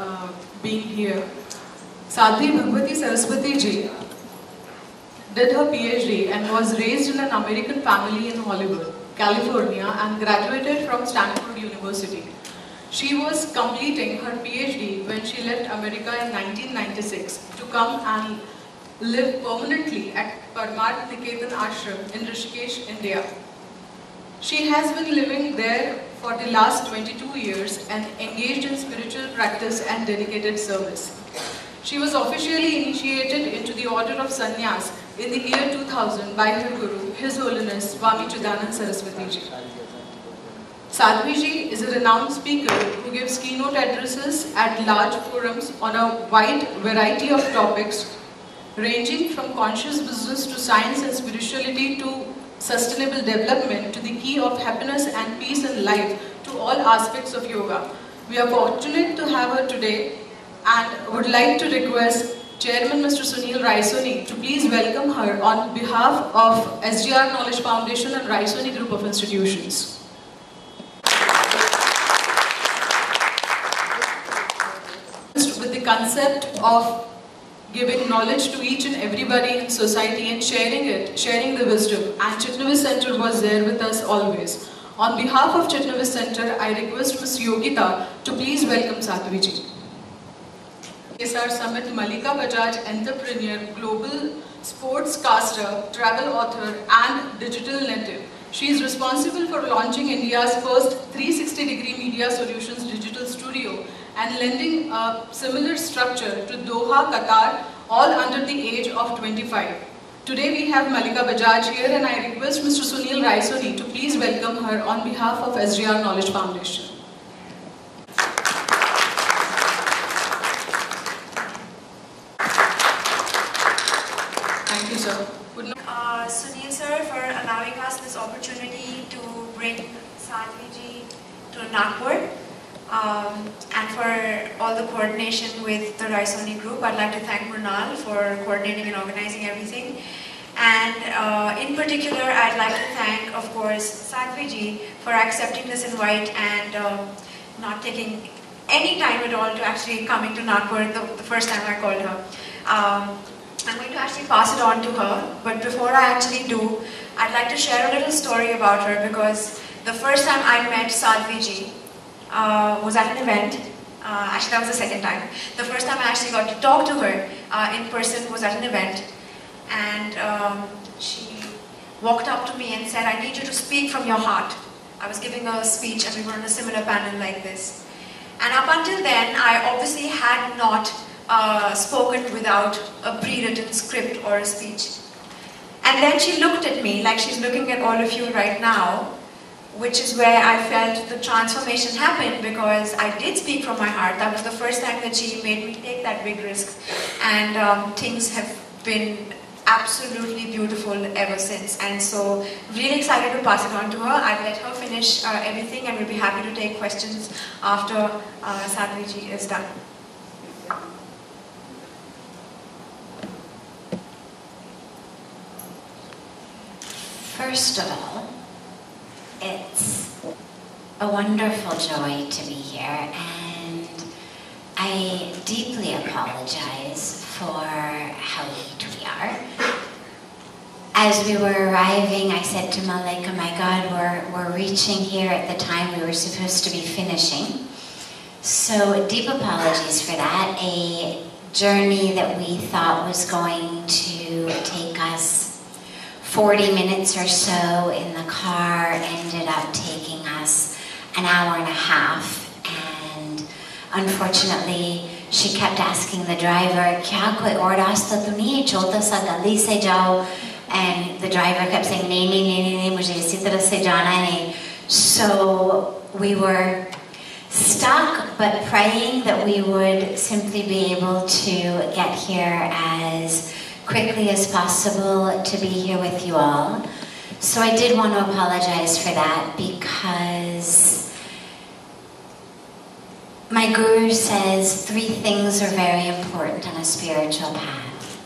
uh, being here. Sadhvi Bhagawati Saraswati ji did her PhD and was raised in an American family in Hollywood, California and graduated from Stanford University. She was completing her PhD when she left America in 1996 to come and live permanently at Parmarth Niketan Ashram in Rishikesh, India. She has been living there for the last 22 years and engaged in spiritual practice and dedicated service. She was officially initiated into the order of sannyas in the year 2000 by her guru, His Holiness Swami Chidanand Saraswati ji. Sadhvi ji is a renowned speaker who gives keynote addresses at large forums on a wide variety of topics ranging from conscious business to science and spirituality to sustainable development to the key of happiness and peace in life to all aspects of yoga. We are fortunate to have her today and would like to request Chairman Mr. Sunil Raisoni to please welcome her on behalf of SGR Knowledge Foundation and Raisoni Group of Institutions. With the concept of giving knowledge to each and everybody in society and sharing it, sharing the wisdom. And Chitnavis Center was there with us always. On behalf of Chitnavis Center, I request Ms. Yogita to please welcome Sadhvi ji. KSR Summit Malika Bajaj entrepreneur, global sportscaster, travel author and digital native. She is responsible for launching India's first 360 degree media solutions digital studio and lending a similar structure to Doha, Qatar, all under the age of 25. Today we have Malika Bajaj here and I request Mr. Sunil Raisoni to please welcome her on behalf of SGR Knowledge Foundation. Thank you, sir. Uh, Sunil sir for allowing us this opportunity to bring Sadhvi ji to Nagpur um, and for all the coordination with the Raisoni group. I'd like to thank Mrunal for coordinating and organizing everything. And uh, in particular, I'd like to thank, of course, Sadhvi ji for accepting this invite and uh, not taking any time at all to actually coming to Nagpur the, the first time I called her. Um, I'm going to actually pass it on to her, but before I actually do, I'd like to share a little story about her because the first time I met Sadhvi ji uh, was at an event. Uh, actually, that was the second time. The first time I actually got to talk to her uh, in person was at an event, and um, she walked up to me and said, I need you to speak from your heart. I was giving a speech and we were on a similar panel like this. And up until then, I obviously had not uh, spoken without a pre-written script or a speech. And then she looked at me like she's looking at all of you right now, which is where I felt the transformation happen because I did speak from my heart. That was the first time that she made me take that big risk. And um, things have been absolutely beautiful ever since. And so, really excited to pass it on to her. I'll let her finish uh, everything and we'll be happy to take questions after uh, Sadhvi ji is done. First of all, it's a wonderful joy to be here, and I deeply apologize for how late we are. As we were arriving, I said to Malika, my God, we're, we're reaching here at the time we were supposed to be finishing. So deep apologies for that. A journey that we thought was going to take us 40 minutes or so in the car ended up taking us an hour and a half. And unfortunately, she kept asking the driver, Kya koi nahi chota sa? And the driver kept saying, nahi, nahi, nahi, nahi, mujhe se jana. So we were stuck, but praying that we would simply be able to get here as quickly as possible to be here with you all. So I did want to apologize for that because my guru says three things are very important on a spiritual path.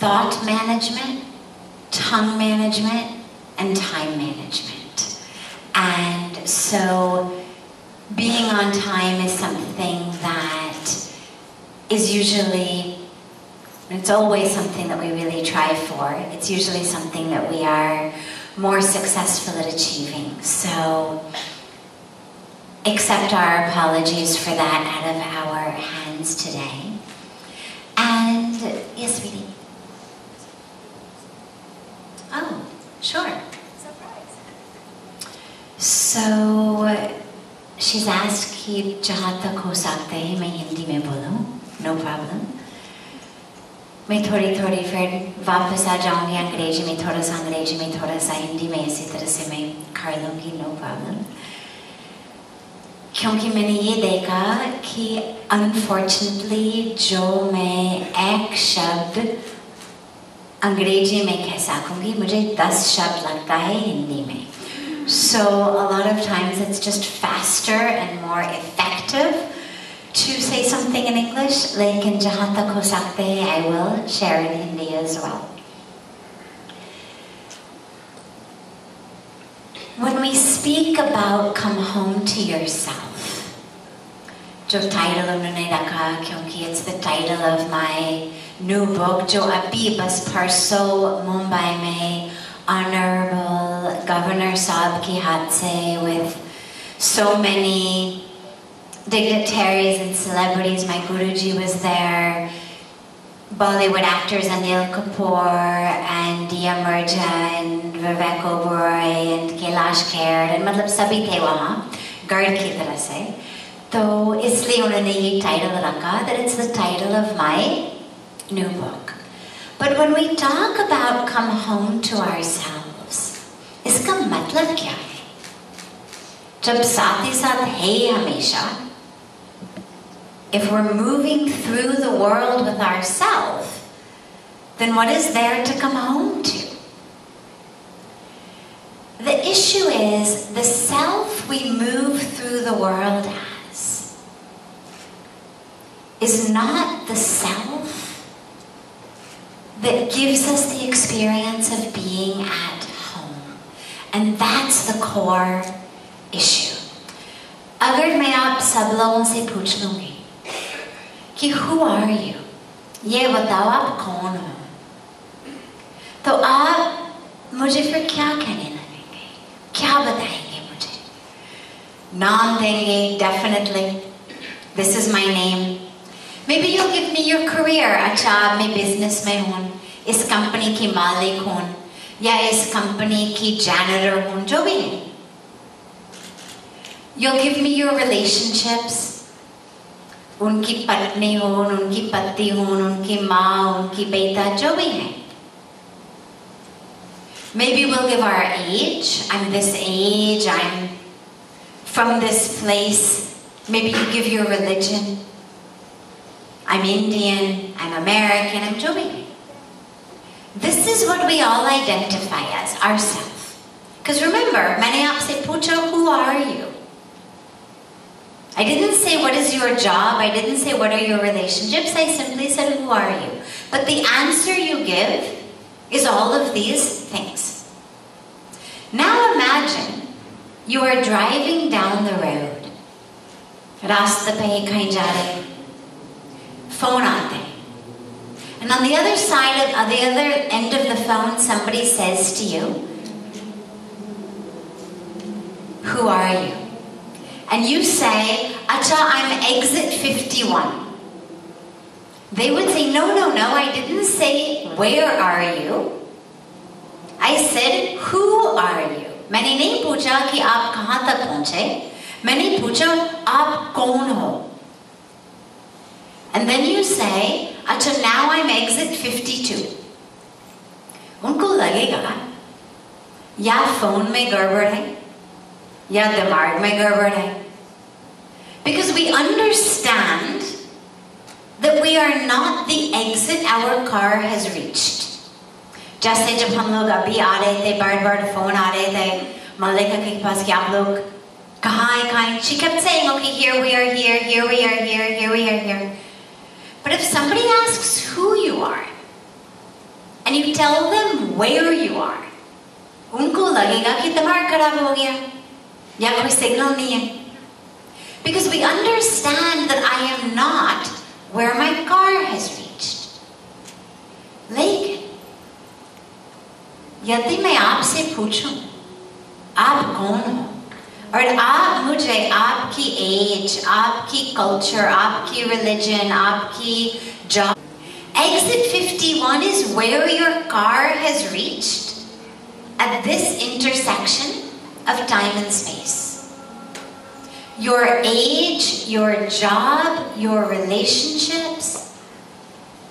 Thought management, tongue management, and time management. And so being on time is something that is usually, it's always something that we really try for. It's usually something that we are more successful at achieving. So accept our apologies for that out of our hands today. And yes, sweetie. Oh, sure. So she's asked ki jahata tak sakte hai main Hindi mein bolu. No problem. मैं थोड़ी थोड़ी फिर वापस आ जाऊँगी अंग्रेज़ी में, थोड़ा सा अंग्रेज़ी में, थोड़ा सा हिंदी में, इसी तरह से मैं कर लूँगी नो प्रॉब्लम क्योंकि मैंने ये देखा कि अनफॉर्चुनेटली जो मैं एक शब्द अंग्रेज़ी में कह सकूँगी, मुझे दस शब्द लगता है हिंदी में. So, a lot of times it's just faster and more effective to say something in English, like in Jahanta Kosakte, I will share in Hindi as well. When we speak about come home to yourself, jo title unune rakha kyunki it's the title of my new book jo abhi bas parso Mumbai mein honorable governor saab ki hatse with so many dignitaries and celebrities. My Guruji was there. Bollywood actors Anil Kapoor and Dia Mirza and Vivek Oberoi and Kailash Kher and मतलब सभी थे वहाँ गर्ड की तरह से तो इसलिए उन्होंने ये title that it's the title of my new book but when we talk about come home to ourselves इसका मतलब क्या है जब साथ ही साथ है हमेशा if we're moving through the world with ourselves, then what is there to come home to? The issue is the self we move through the world as is not the self that gives us the experience of being at home. And that's the core issue. अगर मैं आप सब लोगों से पूछ लूंगी कि who are you? ये बताओ आप कौन हो तो आप मुझे फिर क्या कहने लगेंगे क्या बताएँगे मुझे नाम देंगे definitely this is my name maybe you'll give me your career अच्छा मैं बिज़नेस में हूँ इस कंपनी की मालिक हूँ या इस कंपनी की जैनर हूँ जो भी है you'll give me your relationships उनकी पत्नी हो उनकी पति हो उनकी माँ उनकी बेटा जो भी है maybe we'll give our age I'm this age I'm from this place maybe you give your religion I'm Indian I'm American I'm जो भी है this is what we all identify as ourselves because remember मैंने आपसे पूछा who are you I didn't say what is your job, I didn't say what are your relationships, I simply said who are you. But the answer you give is all of these things. Now imagine you are driving down the road. Rasta pe kahin. Phone. And on the other side of the other end of the phone somebody says to you, "Who are you?" and you say, Acha, I'm exit 51. They would say, No, no, no, I didn't say, Where are you? I said, Who are you? मैंने नहीं पूछा कि आप कहाँ तक पहुंचे मैंने पूछा आप कौन हो and then you say अच्छा now I'm exit 52 उनको लगेगा या फोन में गड़बड़ है या दिमाग में गड़बड़ है because we understand that we are not the exit our car has reached जैसे जब हम लोग अभी आ रहे थे बार बार फोन आ रहे थे मलिका के पास कि आप लोग कहाँ हैं कहाँ हैं she kept saying okay here we are here here we are here here we are here but if somebody asks who you are and you tell them where you are उनको लगेगा कि दिमाग खराब हो गया या कोई सिग्नल नहीं है because we understand that I am not where my car has reached. लेकिन यदि मैं आपसे पूछूं आप कौन हो और आप मुझे आपकी एज आपकी कल्चर आपकी रिलीजन आपकी job Exit 51 is where your car has reached at this intersection of time and space. Your age, your job, your relationships,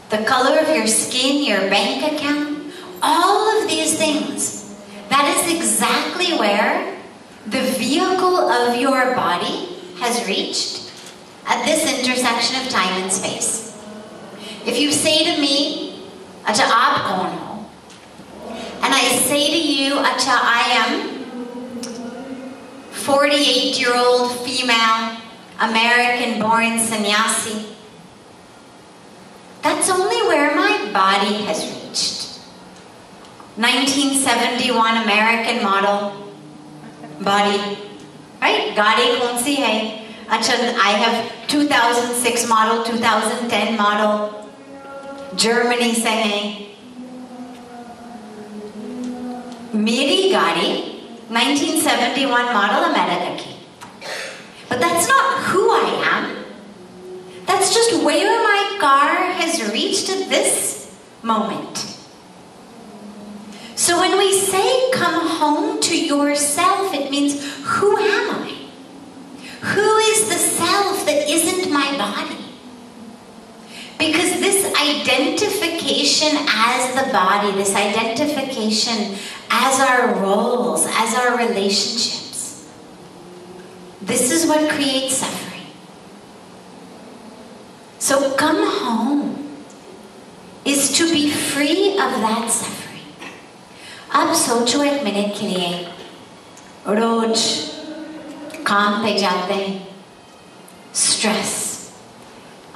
the color of your skin, your bank account, all of these things. That is exactly where the vehicle of your body has reached at this intersection of time and space. If you say to me, Acha, aap? And I say to you, Acha, I am 48 year old female, American born sannyasi. That's only where my body has reached. 1971 American model body. Right? Gaadi kaun si hai? Acha, I have 2006 model, 2010 model. Germany से हैं मेरी गाड़ी 1971 model, I'm. But that's not who I am. That's just where my car has reached at this moment. So when we say come home to yourself, it means who am I? Who is the self that isn't my body? Because this identification as the body, this identification as our roles, as our relationships, this is what creates suffering. So come home is to be free of that suffering. अब सोचो एक minute के लिए रोज काम पे जाते हैं stress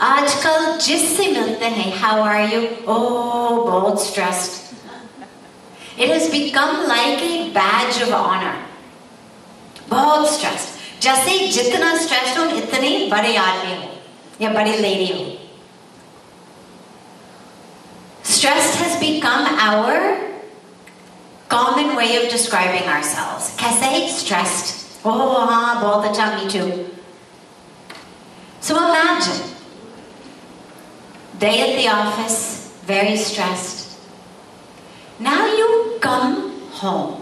आजकल जिससे मिलते हैं हाउ आर यू ओ बहुत stressed it has become like a Baij of honour बहुत स्ट्रेस्ड जैसे जितना स्ट्रेस्ड हो इतने बड़े आदमी हो या बड़ी लेडी हो Stressed has become our common way of describing ourselves. कैसे stressed? Oh, हाँ, बहुत अच्छा, me too. So imagine day at the office, very stressed. Now you come home.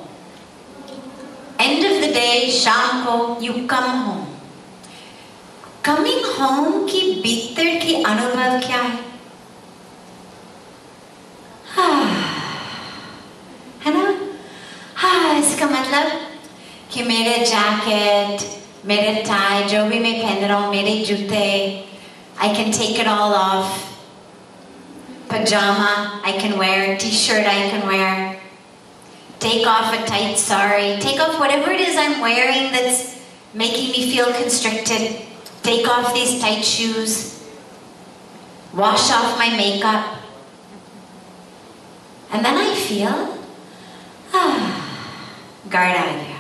End of the day, शाम को, you come home. Coming home की भीतर की अनुभव क्या है? है ना? हाँ, इसका मतलब कि मेरे जैकेट, मेरे टाई, जो भी मैं पहन रहा हूँ, मेरे जूते, I can take it all off. Pajama I can wear, t-shirt I can wear. Take off a tight sari. Take off whatever it is I'm wearing that's making me feel constricted. Take off these tight shoes. Wash off my makeup. And then I feel, ah, gaya.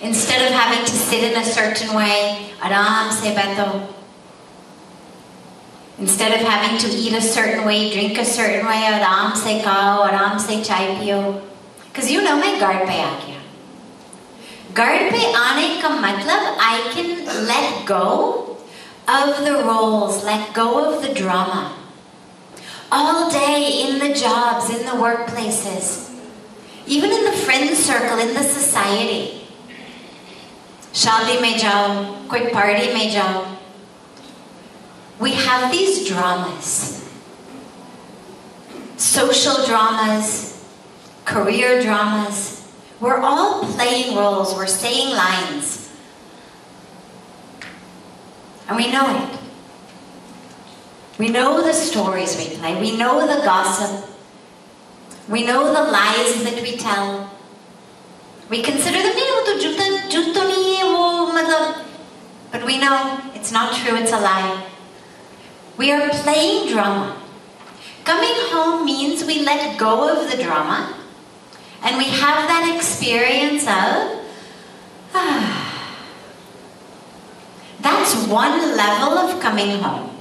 Instead of having to sit in a certain way, aram se. Instead of having to eat a certain way, drink a certain way, aram se kao, aram se chai piyo. Because you know my guard pe aa gaya. Guard pe aane ka matlab I can let go of the roles, let go of the drama. All day in the jobs, in the workplaces, even in the friend circle, in the society. Shadi mein jao, quick party jao we have these dramas social dramas, career dramas. We're all playing roles, we're saying lines. And we know it. We know the stories we play, we know the gossip, we know the lies that we tell. We consider them, but we know it's not true, it's a lie. We are playing drama. Coming home means we let go of the drama and we have that experience of, ah. That's one level of coming home.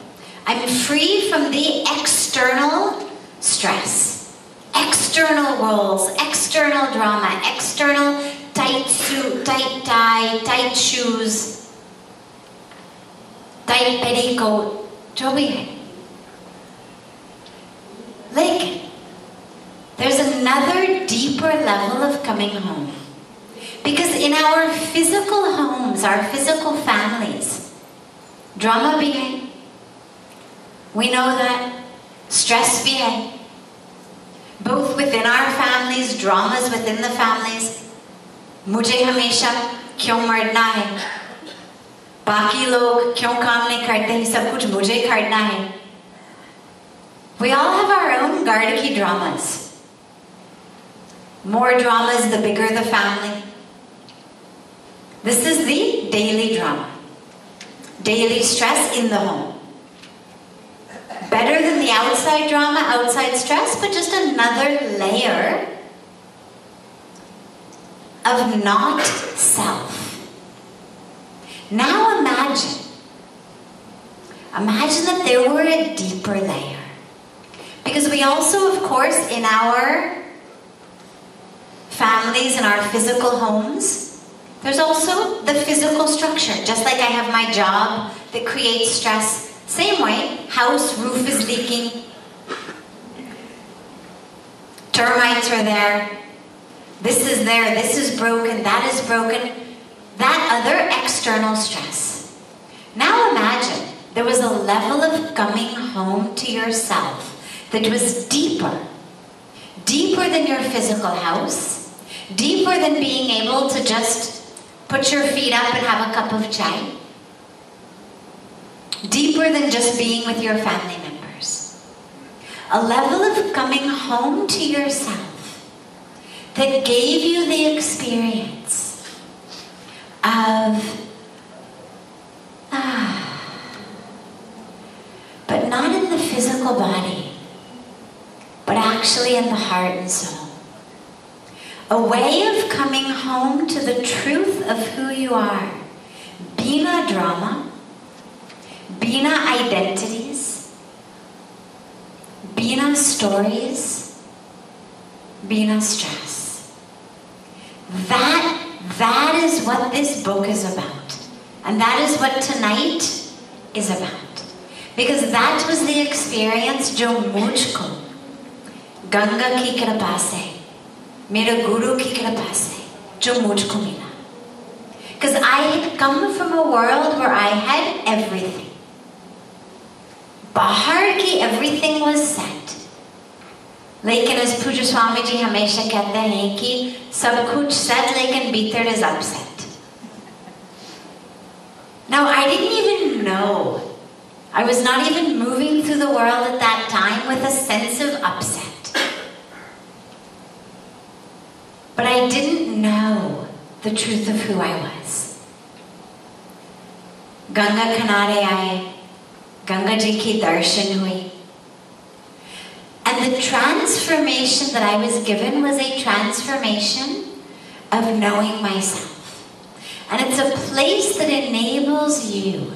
I'm free from the external stress, external roles, external drama, external tight suit, tight tie, tight shoes, tight petticoat. जो भी है लेकिन there's another deeper level of coming home. Because in our physical homes, our physical families, drama bhi hai. We know that. Stress bhi hai. Both within our families, dramas within the families. मुझे हमेशा क्यों मरना है बाकी लोग क्यों काम नहीं करते हैं सब कुछ मुझे करना है We all have our own Gardaki dramas. More dramas, the bigger the family. This is the daily drama. Daily stress in the home. Better than the outside drama, outside stress, but just another layer of not self. Now imagine. Imagine that there were a deeper layer. Because we also, of course, in our families, in our physical homes, there's also the physical structure. Just like I have my job that creates stress, same way, house roof is leaking, termites are there, this is there, this is broken, that is broken, that other external stress. Now imagine there was a level of coming home to yourself that was deeper, deeper than your physical house, deeper than being able to just put your feet up and have a cup of chai, deeper than just being with your family members. A level of coming home to yourself that gave you the experience of ah, but not in the physical body, but actually in the heart and soul. A way of coming home to the truth of who you are. Bina drama, Bina identities, Bina stories, Bina stress. That, that is what this book is about. And that is what tonight is about. Because that was the experience जो मुझको गंगा की कृपा से मेरे गुरु की कृपा से जो मुझको मिला because I had come from a world where I had everything बाहर की everything was set लेकिन as पूज्य स्वामी जी हमेशा कहते हैं कि सब कुछ set लेकिन भीतर is upset now I didn't even know I was not even moving through the world at that time with a sense of upset but I didn't know the truth of who I was. Ganga Kanare aaye, Ganga ji ki darshan hui. And the transformation that I was given was a transformation of knowing myself. And it's a place that enables you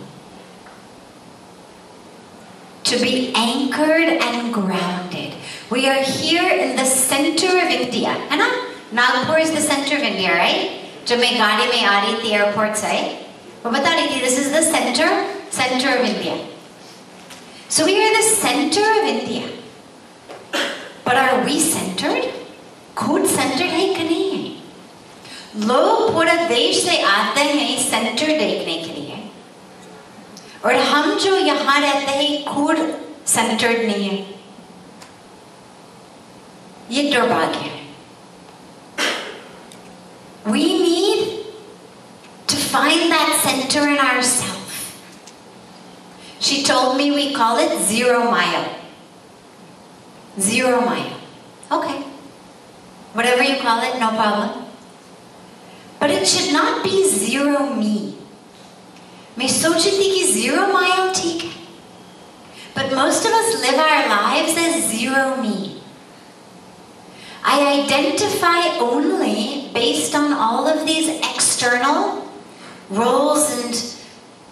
to be anchored and grounded. We are here in the center of India. है ना? Nagpur is the center of India, right? जब मैं गाड़ी में आ रही थी airport से वो बता रही थी this is the center center of India. So we are the center of India. But are we centered? खुद centered है कि नहीं है लोग पूरा देश से आते हैं सेंटर देखने के लिए और हम जो यहाँ रहते हैं खुद सेंटर्ड नहीं है ये दुर्भाग्य है we need to find that center in ourselves. She told me we call it zero mile. Zero mile. Okay. Whatever you call it, no problem. But it should not be zero me. मैं सोची थी कि zero mile ठीक है. But most of us live our lives as zero me. I identify only based on all of these external roles and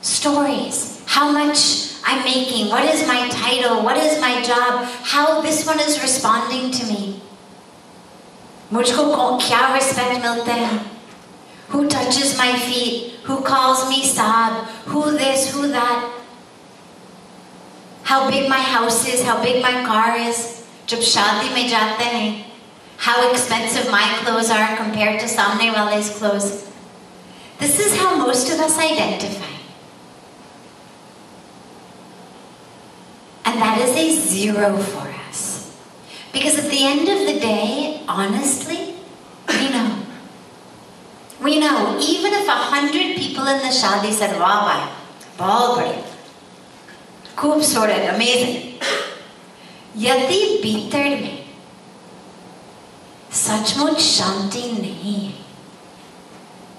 stories. How much I'm making, what is my title, what is my job, how this one is responding to me. मुझको कौ- क्या respect मिलते हैं? Who touches my feet? Who calls me Saab? Who this, who that? How big my house is, how big my car is. जब शादी में जाते हैं, how expensive my clothes are compared to सामने वाले's clothes. This is how most of us identify. And that is a zero for us. Because at the end of the day, honestly, we know. We know, even if a hundred people in the shadi said, wow, bhai, bahut badhiya, खूबसूरत, amazing. यदि भीतर में सचमुच शांति नहीं है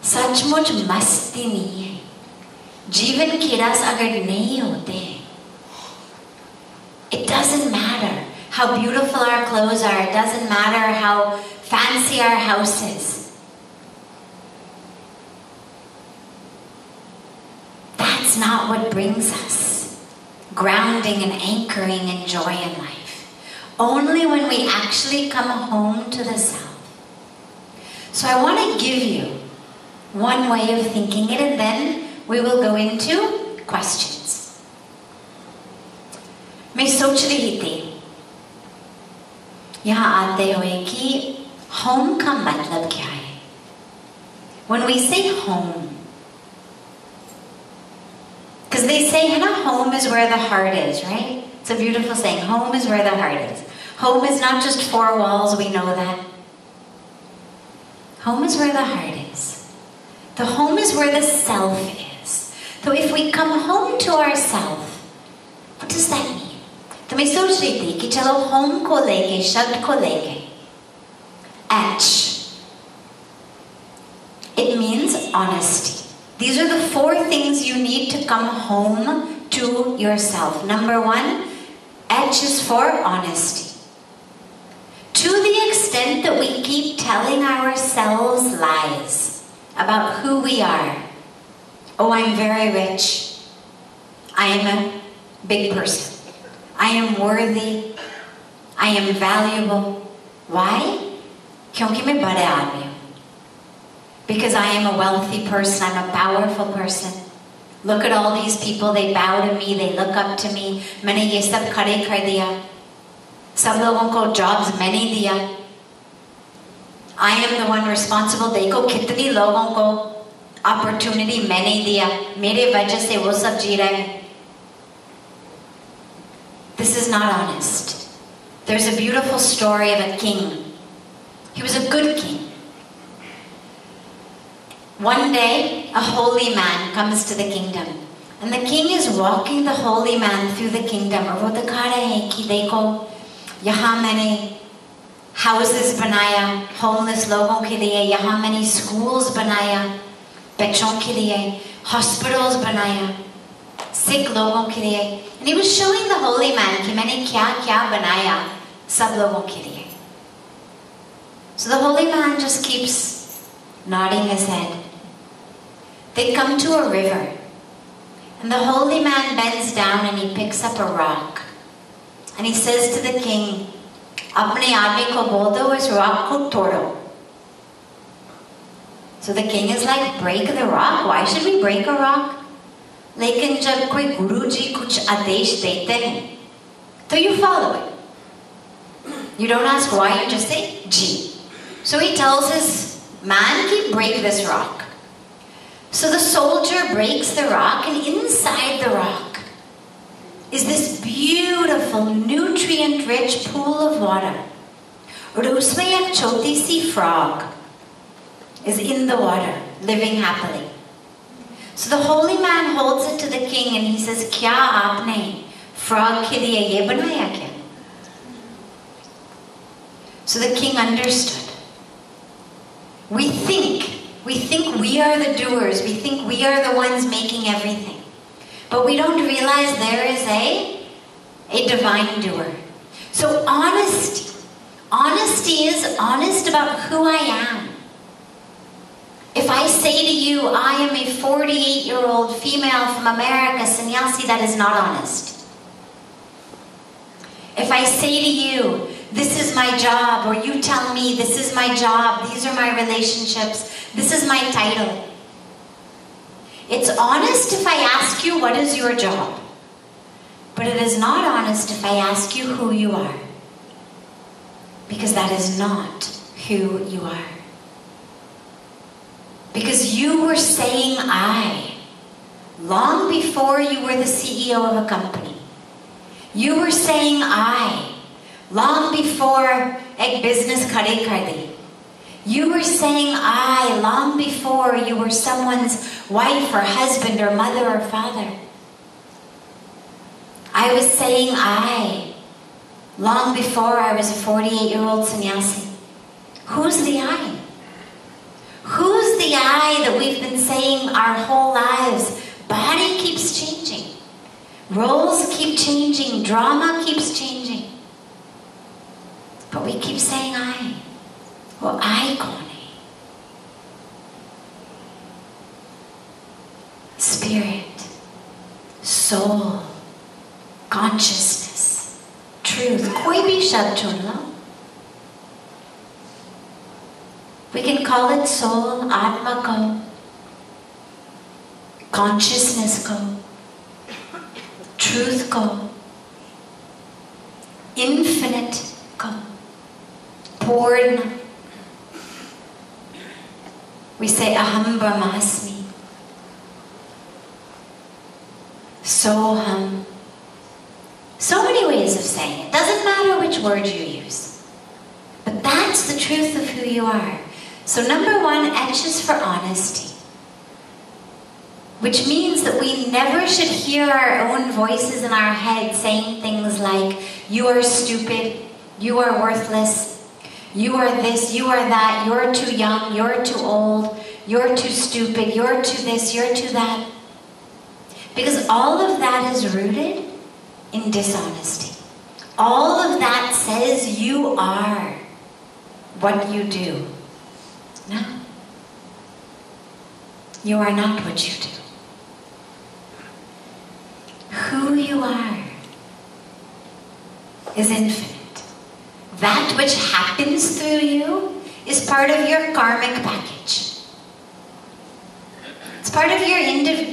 सचमुच मस्ती नहीं है जीवन की रस अगर नहीं होते हैं it doesn't matter how beautiful our clothes are. It doesn't matter how fancy our house is. That's not what brings us grounding and anchoring and joy in life. Only when we actually come home to the self. So i want to give you one way of thinking it, and then we will go into questions. मैं सोच रही थी यहाँ आते हुए कि home का मतलब क्या है When we say home, because they say, you know, home is where the heart is, right? It's a beautiful saying. Home is where the heart is. Home is not just four walls, we know that. Home is where the heart is. The home is where the self is. So if we come home to ourself, what does that mean? तो मैं सोच रही थी कि चलो home को लेके शब्द को लेके H. It means honesty. These are the four things you need to come home to yourself. Number one, H is for honesty. To the extent that we keep telling ourselves lies about who we are. Oh, I'm very rich. I am a big person. I am worthy. I am valuable. Why? क्योंकि मैं बड़े आदमी हूँ. Because I am a wealthy person, I'm a powerful person. Look at all these people, they bow to me, they look up to me. मैंने ये सब खड़े कर दिया. सब लोगों को jobs मैंने दिया. I am the one responsible. देखो कितनी लोगों को opportunity मैंने दिया. मेरे वजह से वो सब जी रहे हैं. This is not honest. There's a beautiful story of a king. He was a good king. One day, a holy man comes to the kingdom. And the king is walking the holy man through the kingdom. और वो दिखा रहे हैं कि देखो यहाँ मैंने houses बनाया homeless लोगों के लिए यहाँ मैंने schools बनाया बच्चों के लिए hospitals बनाया sick लोगों के लिए and he was showing the holy man कि मैंने क्या क्या बनाया सब लोगों के लिए so the holy man just keeps nodding his head they come to a river and the holy man bends down and he picks up a rock and he says to the king अपने आदमी को बोल दो इस rock को तोड़ो so the king is like break the rock why should we break a rock लेकिन जब कोई गुरु जी कुछ आदेश देते हैं तो you follow it you don't ask why you just say ji so he tells his man ki break this rock so the soldier breaks the rock and inside the rock is this beautiful nutrient rich pool of water और उसमें एक छोटी सी frog is in the water living happily so the holy man holds it to the king and he says, क्या आपने frog के लिए ये बनाया क्या? So the king understood. We think, we think we are the doers. We think we are the ones making everything. But we don't realize there is a, a divine doer. So honesty. Honesty is honest about who I am. If I say to you, I am a 48 year old female from America, sannyasi, that is not honest. If I say to you, this is my job, or you tell me, this is my job, these are my relationships, this is my title. It's honest if I ask you, what is your job? But it is not honest if I ask you who you are. Because that is not who you are. Because you were saying I long before you were the CEO of a company. You were saying I long before a business kare kardi. You were saying I long before you were someone's wife or husband or mother or father. I was saying I long before I was a 48 year old sannyasi. Who's the I? Who's the I that we've been saying our whole lives. Body keeps changing. Roles keep changing. Drama keeps changing. But we keep saying I. Or I Connie. Spirit. Soul. Consciousness. Truth. Koi bhi shab We can call it soul, atma ko, consciousness ko, truth ko, infinite ko. We say aham brahmasmi, soham. So many ways of saying it. Doesn't matter which word you use. But that's the truth of who you are. So, number one, is for honesty, which means that we never should hear our own voices in our head saying things like, You are stupid, you are worthless, you are this, you are that, you're too young, you're too old, you're too stupid, you're too this, you're too that. Because all of that is rooted in dishonesty. All of that says you are what you do. No. You are not what you do. Who you are is infinite. That which happens through you is part of your karmic package. It's part of your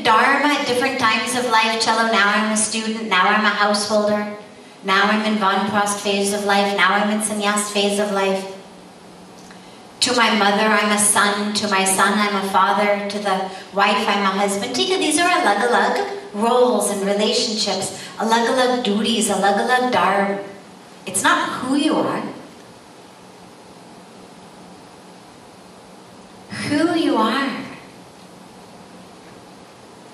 dharma at different times of life. Cello, now I'm a student, now I'm a householder, now I'm in Vanprast phase of life, now I'm in sannyas phase of life. To my mother, I'm a son. To my son, I'm a father. To the wife, I'm a husband. Tika, these are alag alag roles and relationships, alag alag duties, alag alag dharma. It's not who you are. Who you are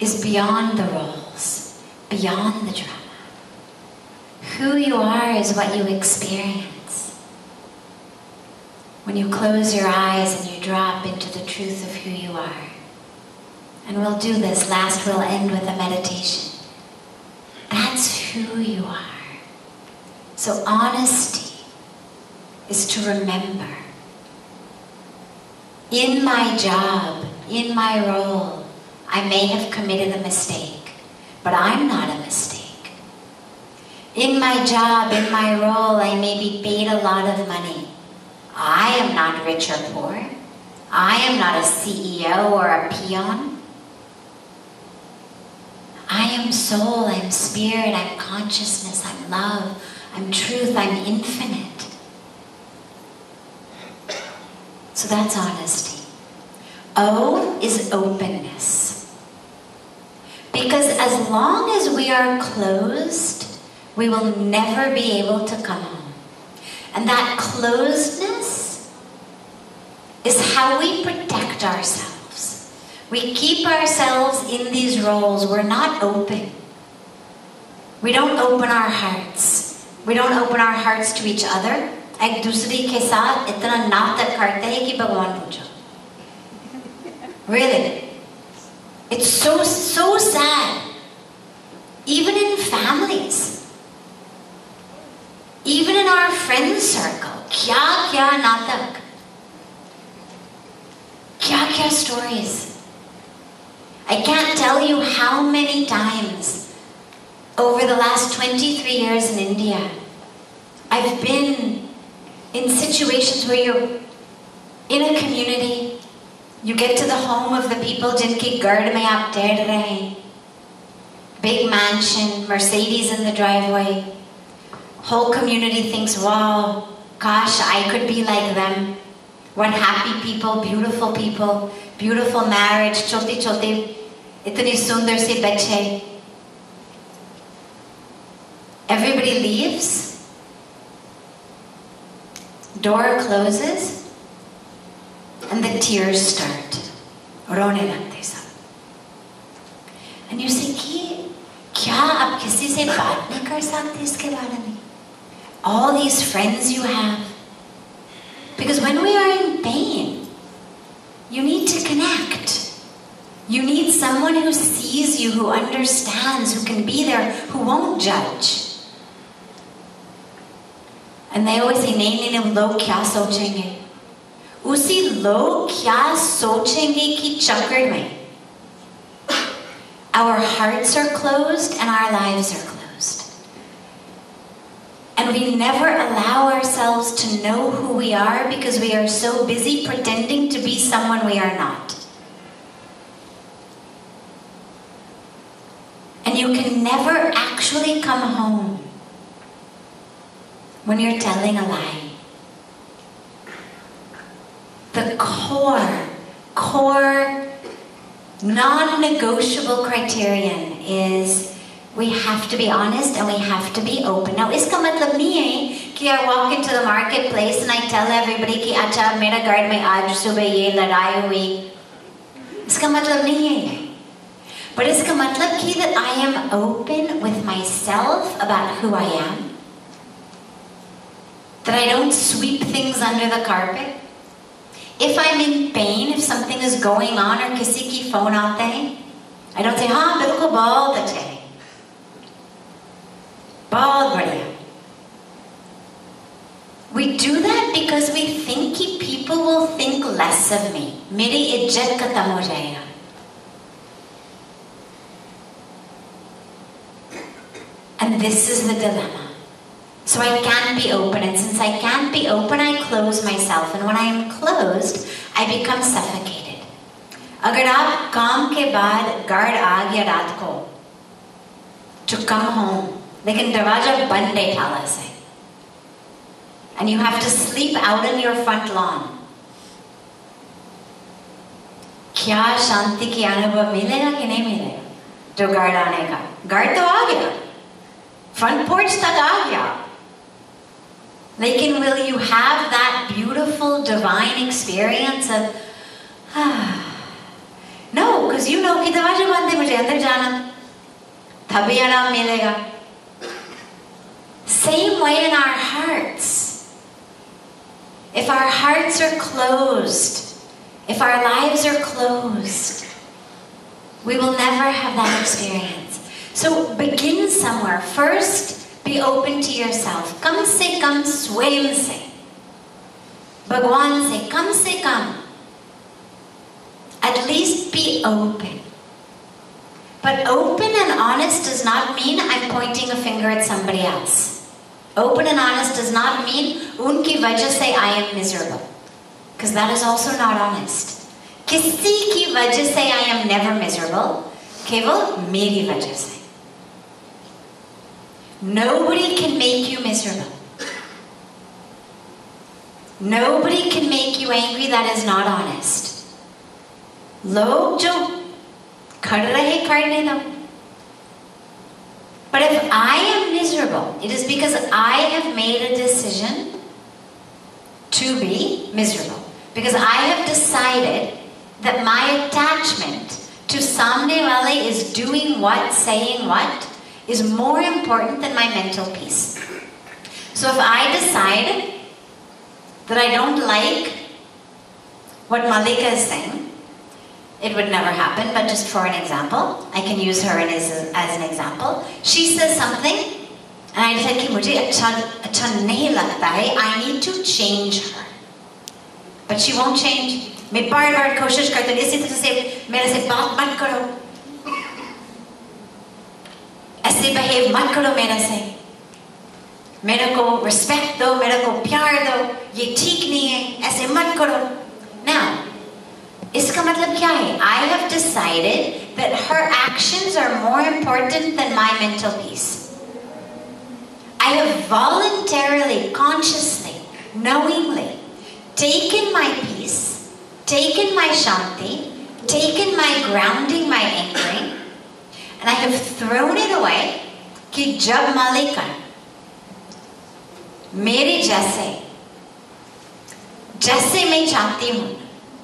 is beyond the roles, beyond the drama. Who you are is what you experience. When you close your eyes and you drop into the truth of who you are. And we'll do this. Last, we'll end with a meditation. That's who you are. So, honesty is to remember. In my job, in my role, I may have committed a mistake, but I'm not a mistake. In my job, in my role, I may be paid a lot of money. I am not rich or poor. I am not a CEO or a peon. I am soul, I'm spirit, I'm consciousness, I'm love, I'm truth, I'm infinite. So that's honesty. O is openness. Because as long as we are closed, we will never be able to come home. And that closedness is how we protect ourselves. We keep ourselves in these roles. We're not open. We don't open our hearts. We don't open our hearts to each other. एक दूसरे के साथ इतना नाटक करते हैं कि भगवान पूछो Really. It's so, so sad. Even in families. Even in our friend circle. क्या क्या नाटक Kya kya stories. I can't tell you how many times over the last 23 years in India I've been in situations where you're in a community, you get to the home of the people jinki gard mein aap rahe. Big mansion, Mercedes in the driveway. Whole community thinks, wow, gosh, I could be like them What happy people, beautiful people, beautiful marriage, chote chote, itni sundar se bache. Everybody leaves. Door closes. And the tears start. रोने लगते सब. And you say, कि क्या आप किसी से बात नहीं कर सकते इसके बारे में? All these friends you have. Because when we are in pain, you need to connect. You need someone who sees you, who understands, who can be there, who won't judge. And they always say, Naini lo kya sochenge. Usi lo kya sochenge ki chakkar mein. Our hearts are closed and our lives are closed. And we never allow ourselves to know who we are because we are so busy pretending to be someone we are not. And you can never actually come home when you're telling a lie. The core, core, non negotiable criterion is we have to be honest and we have to be open. Now, इसका मतलब नहीं है कि I walk into the marketplace and I tell everybody कि अच्छा मेरा घर में आज सुबह ये लड़ाई हुई इसका मतलब नहीं है but इसका मतलब कि that I am open with myself about who I am that I don't sweep things under the carpet if I'm in pain, if something is going on or किसी की phone आते हैं, I don't say हाँ बिल्कुल बहुत अच्छे हैं, बहुत बढ़िया. We do that because we think कि people will think less of me. मेरी इज्जत खत्म हो जाएगा. And this is the dilemma. So I can't be open, and since I can't be open, I close myself. And when I am closed, I become suffocated. अगर आप काम के बाद गार्ड आ गया रात को to come home, लेकिन दरवाजा बंद है ताला से, and you have to sleep out in your front lawn. क्या शांति की अनुभव मिलेगा कि नहीं मिलेगा जो गार्ड आने का गार्ड तो आ गया फ्रंट पोर्च तक आ गया लेकिन will you have that beautiful divine experience of ah, no because you know कि दरवाजा बंद है मुझे अंदर जाना तभी आराम मिलेगा Same way in our hearts. If our hearts are closed, if our lives are closed, we will never have that experience. So begin somewhere. First, be open to yourself. Come say, come swim, say, Bhagwan say, come say, come. At least be open. But open and honest does not mean I'm pointing a finger at somebody else. Open and honest does not mean unki wajah se I am miserable. Because that is also not honest. किसी की वजह से I am never miserable. केवल मेरी वजह से. Nobody can make you miserable. Nobody can make you angry that is not honest. लोग जो कर रहे करने दो. But if I am miserable, it is because I have made a decision to be miserable. Because I have decided that my attachment to Samne Wale is doing what, saying what, is more important than my mental peace. So if I decide that I don't like what Malika is saying, it would never happen, but just for an example, I can use her as, as an example. She says something, and I decide कि मुझे अच्छा अच्छा नहीं लगता है. I need to change her, but she won't change. मैं बार बार कोशिश करती हूँ इसी तरह से मेरे से बात मत करो ऐसे बिहेव मत करो मेरे से मेरे को रिस्पेक्ट दो मेरे को प्यार दो ये ठीक नहीं है ऐसे मत करो ना इसका मतलब क्या है I have decided that her actions are more important then my mental peace I have voluntarily, consciously, knowingly taken my peace, taken my shanti, taken my grounding, my anchoring, and I have thrown it away. कि जब मालिक मेरे जैसे जैसे मैं चाहती हूँ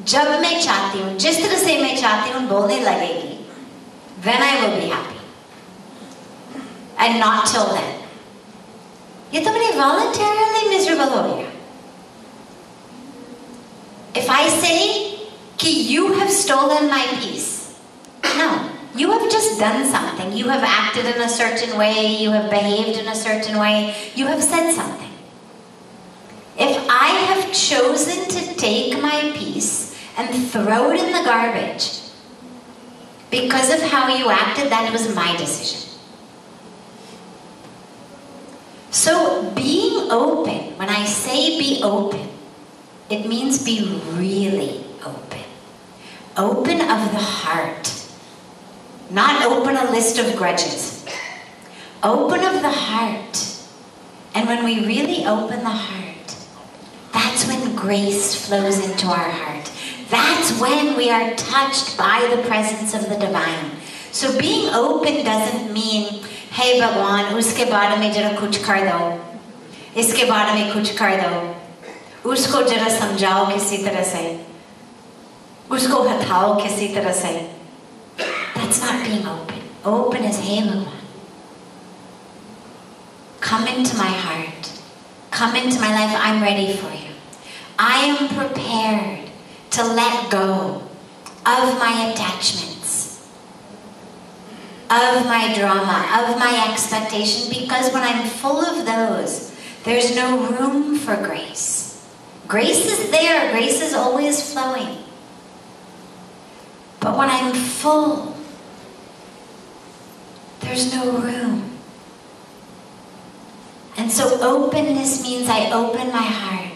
जब मैं चाहती हूँ जिस तरह से मैं चाहती हूँ बोलने लगेगी then I will be happy and not till then ये तो मैंने voluntarily miserable हो गया if I say कि you have stolen my peace no you have just done something you have acted in a certain way you have behaved in a certain way you have said something if I have chosen to take my peace and throw it in the garbage because of how you acted, that was my decision. So, being open, when I say be open, it means be really open. Open of the heart, not open a list of grudges. Open of the heart. And when we really open the heart, that's when grace flows into our heart. That's when we are touched by the presence of the divine. So being open doesn't mean, hey Bhagwan, uske baare mein jara kuch kar do. Iske baare mein kuch kar do. Usko jara samjhao kisi tarah se. Usko hatao kisi tarah se. That's not being open. Open is, hey Bhagwan. Come into my heart. Come into my life. I'm ready for you. I am prepared to let go of my attachments, of my drama, of my expectation, because when I'm full of those, there's no room for grace. Grace is there, grace is always flowing. But when I'm full, there's no room. And so openness means I open my heart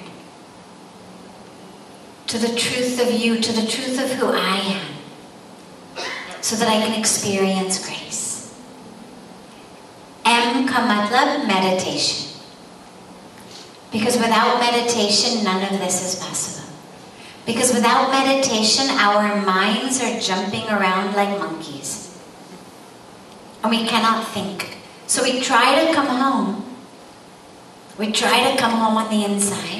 to the truth of you, to the truth of who I am, so that I can experience grace. M ka meditation. Because without meditation, none of this is possible. Because without meditation, our minds are jumping around like monkeys. And we cannot think. So we try to come home. We try to come home on the inside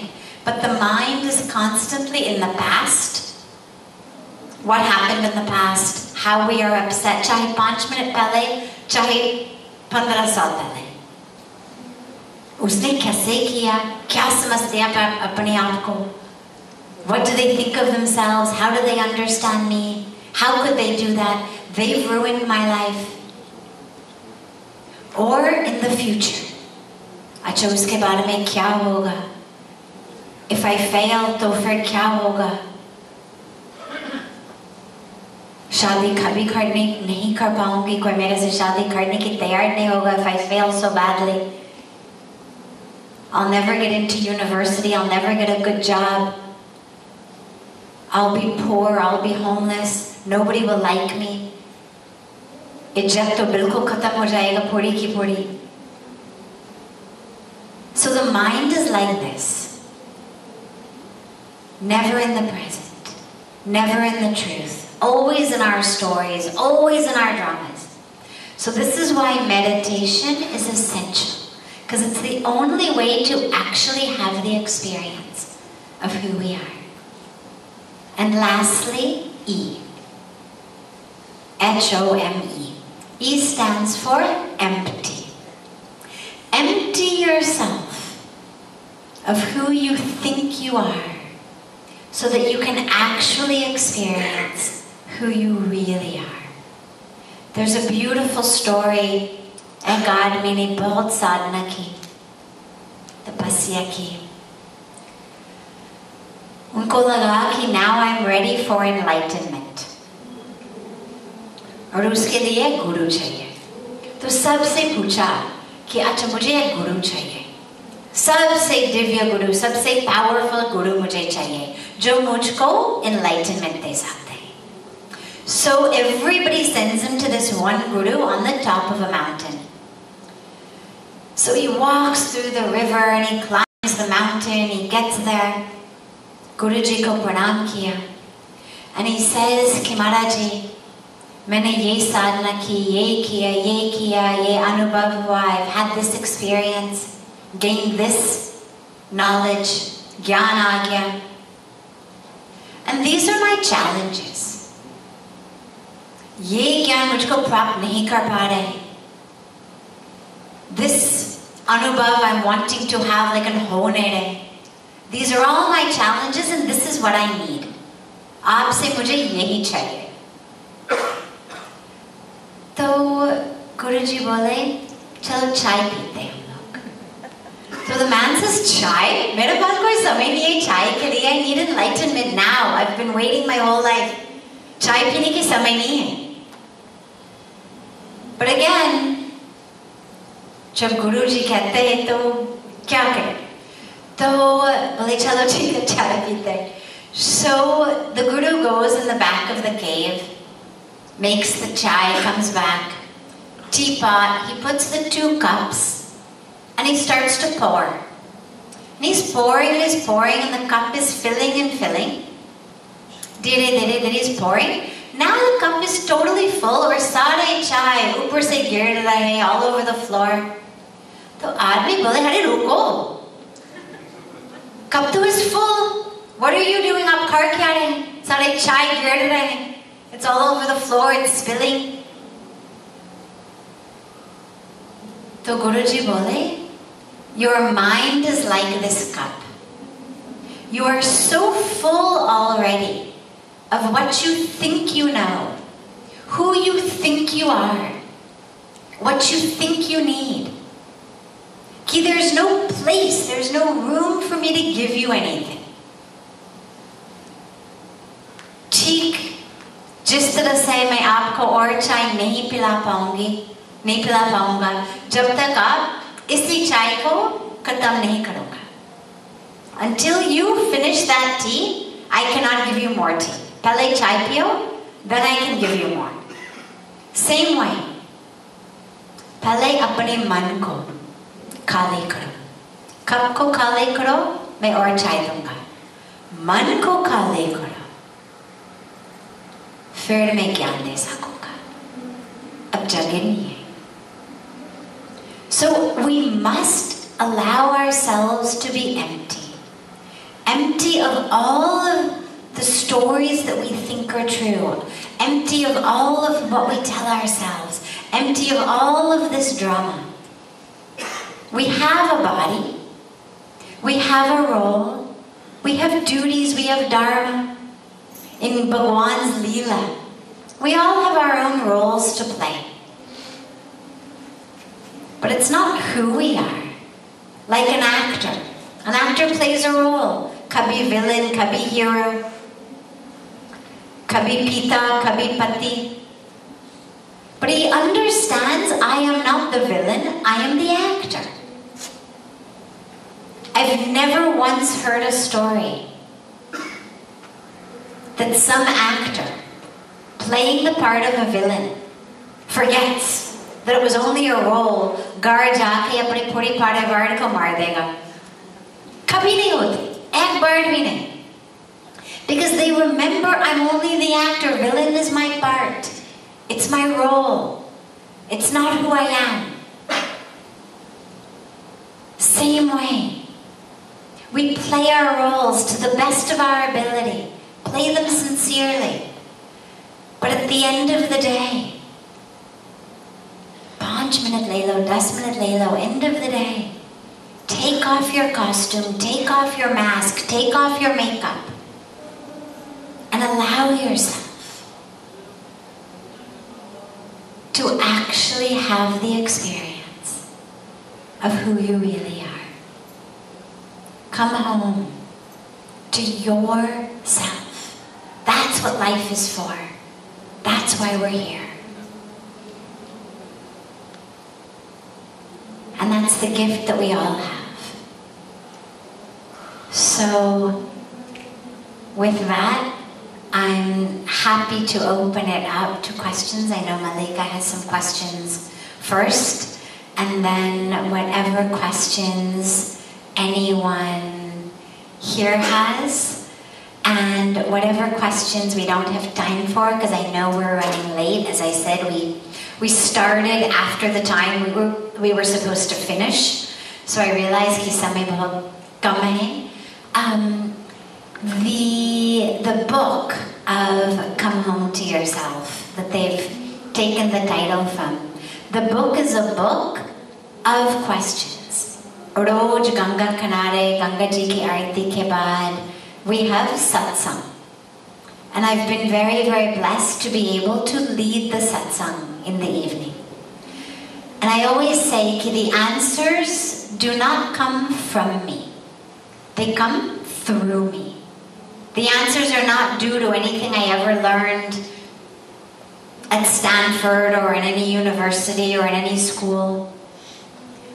But the mind is constantly in the past. What happened in the past? How we are upset. चाहे पांच minute पहले चाहे पंद्रह साल पहले उसने कैसे किया क्या समझते हैं अपने आप को What do they think of themselves? How do they understand me? How could they do that? They've ruined my life. Or in the future. अच्छा उसके बारे में क्या होगा If I fail तो फिर क्या होगा शादी कभी करने नहीं कर पाऊंगी कोई मेरे से शादी करने की तैयार नहीं होगा if I fail so badly I'll never get into university I'll never get a good job I'll be poor I'll be homeless nobody will like me इज्जत तो बिल्कुल खत्म हो जाएगा पूरी की पूरी So the mind is like this never in the present, never in the truth, always in our stories, always in our dramas. So, this is why meditation is essential, because it's the only way to actually have the experience of who we are. And lastly, E. H O M E. E stands for empty. Empty yourself of who you think you are so that you can actually experience who you really are. There's a beautiful story and God मैंने बहुत साधना की तपस्या की उनको लगा कि now I'm ready for enlightenment. और उसके लिए गुरु चाहिए तो सबसे पूछा कि अच्छा मुझे एक गुरु चाहिए सबसे दिव्य गुरु सबसे पावरफुल गुरु मुझे चाहिए जो मुझको enlightenment दे सकते हैं So everybody sends him to this one guru on the top of a mountain. So he walks through the river and he climbs the mountain, he gets there. Guruji ko pranam kiya. And he says, कि महाराज जी मैंने ये साधना की ये किया ये किया ये अनुभव हुआ I've had this experience gained this knowledge ज्ञान आ गया and these are my challenges ये ज्ञान मुझको प्राप्त नहीं कर पा रहे this anubhav I'm wanting to have like an honere. These are all my challenges and this is what I need. आपसे मुझे यही चाहिए तो गुरुजी बोले चलो चाय पीते हैं हम लोग So the man says चाय मेरे पास कोई समय नहीं है चाय के लिए I need enlightenment now I've been waiting my whole life चाय पीने की समय नहीं है But again जब गुरु जी कहते हैं तो क्या करें तो बोले चलो ठीक है चाय पीते हैं So the guru goes in the back of the cave, makes the chai, comes back, teapot, he puts the two cups, and he starts to pour. And he's pouring and he's pouring, and the cup is filling and filling. Dire, dire, dire, he's pouring. Now the cup is totally full, or sare chai, ऊपर से गिर रहा है all over the floor. तो आदमी बोले अरे रुको cup तो is full. What are you doing up car क्या रहे हैं सारे चाय गिर रहे हैं It's all over the floor, it's spilling. तो गुरुजी बोले Your mind is like this cup. You are so full already of what you think you know, who you think you are, what you think you need. Ki there's no place, there's no room for me to give you anything. ठीक जिस तरह से मैं आपको और चाय नहीं पिला पाऊंगी नहीं पिला पाऊंगा जब तक आप इसी चाय को खत्म नहीं करोगा Until you finish that tea, I cannot give you more tea. पहले चाय पियो, then I can give you more. Same way. पहले अपने मन को खाली करो कप को खाली करो मैं और चाय दूँगा मन को खाली करो फिर मैं ज्ञान दे सकूँगा अब जगह नहीं है So we must allow ourselves to be empty. Empty of all of the stories that we think are true. Empty of all of what we tell ourselves. Empty of all of this drama. We have a body. We have a role. We have duties. We have dharma. In Bhagwan's Leela, we all have our own roles to play. But it's not who we are. Like an actor. An actor plays a role. Kabhi villain, kabhi hero. Kabhi pita, kabhi pati. But he understands I am not the villain, I am the actor. I've never once heard a story that some actor playing the part of a villain forgets that it was only a role घर जाके अपनी पूरी पाड़े word को मार देगा कभी नहीं होती एक bird भी नहीं because they remember I'm only the actor villain is my part it's my role it's not who I am same way we play our roles to the best of our ability play them sincerely but at the end of the day அஞ்சு minute லேலோ டஸ் minute லேலோ end of the day. Take off your costume, take off your mask, take off your makeup, and allow yourself to actually have the experience of who you really are. Come home to yourself. That's what life is for. That's why we're here. And that's the gift that we all have. So, with that, I'm happy to open it up to questions. I know Malika has some questions first, and then whatever questions anyone here has, and whatever questions we don't have time for, because I know we're running late. As I said, we we started after the time we were, we were supposed to finish. So I realized Kisame Bogame. Um, the, the book of Come Home to Yourself that they've taken the title from. The book is a book of questions. Roj Ganga Kanare, Ganga Ji ki Aarti ke baad, we have satsang. And I've been very, very blessed to be able to lead the satsang in the evening. And I always say the answers do not come from me. They come through me. The answers are not due to anything I ever learned at Stanford or in any university or in any school.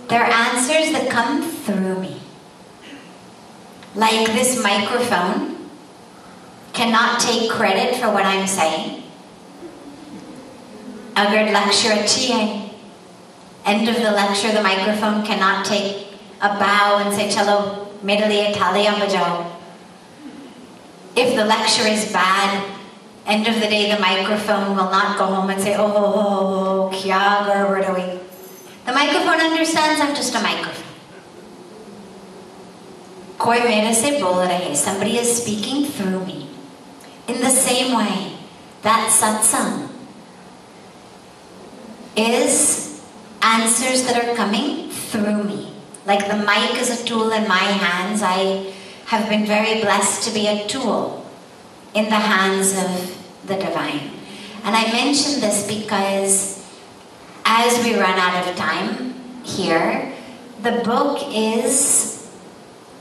They're answers that come through me. Like this microphone cannot take credit for what I'm saying. Agar lecture अच्छी है. End of the lecture, the microphone cannot take a bow and say, chalo, मेरे लिए तालियां बजाओ. If the lecture is bad, end of the day the microphone will not go home and say, oh, oh, oh, oh kya garbar hui. The microphone understands I'm just a microphone. कोई मेरे से बोल रहे somebody is speaking through me. In the same way, that satsang is answers that are coming through me. Like the mic is a tool in my hands, I have been very blessed to be a tool in the hands of the divine. And I mention this because as we run out of time here, the book is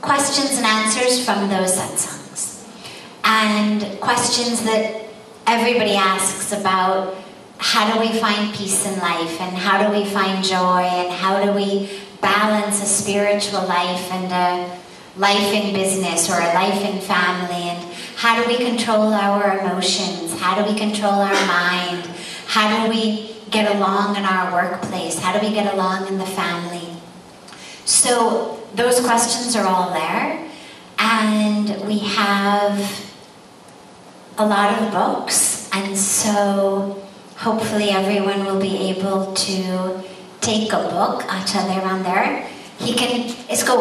questions and answers from those satsangs. And questions that everybody asks about how do we find peace in life and how do we find joy and how do we balance a spiritual life and a life in business or a life in family and how do we control our emotions how do we control our mind how do we get along in our workplace how do we get along in the family? So those questions are all there and we have a lot of books and so hopefully everyone will be able to take a book acha they're on there he can it's go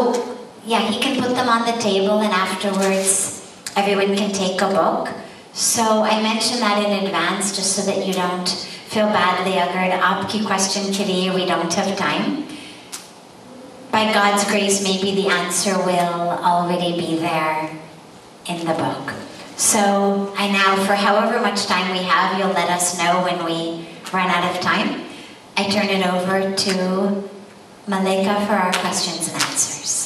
yeah, he can put them on the table and afterwards everyone can take a book. So I mentioned that in advance just so that you don't feel badly agar aapki question liye we don't have time. By God's grace, maybe the answer will already be there in the book. So I now, for however much time we have, you'll let us know when we run out of time. I turn it over to Malika for our questions and answers.